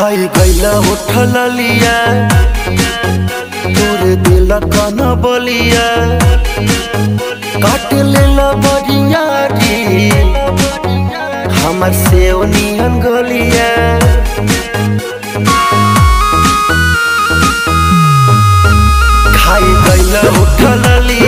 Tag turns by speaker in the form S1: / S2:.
S1: गैला उठल लिया तोरे दिल कन बलिया। काट लेला बरिया री हमर से नियन गलिया। खाई गैला उठल लिया